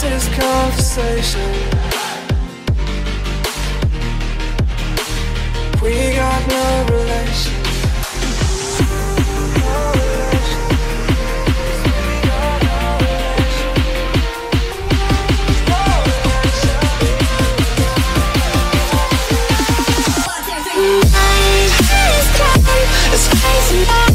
this conversation. We got no relation. No relation. No relation. No relation.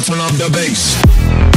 Turn up the bass.